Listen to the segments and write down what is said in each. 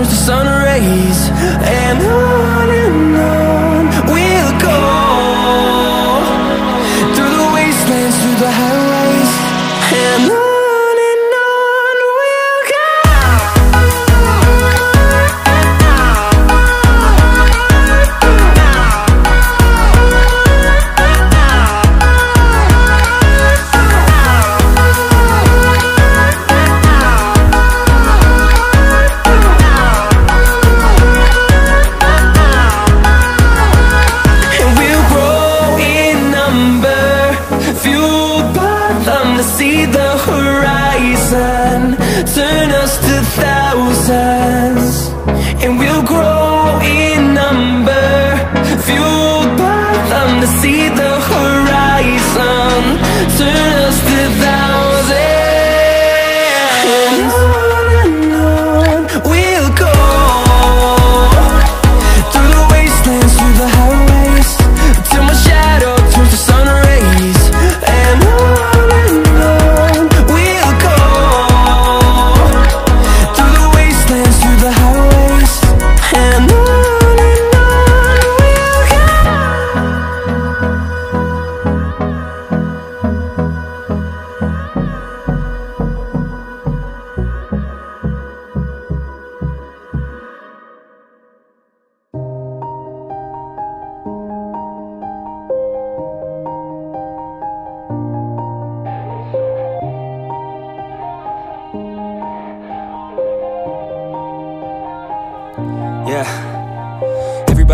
Till my shadow turns to sun rays And on Yeah.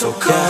so cold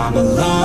I'm alone.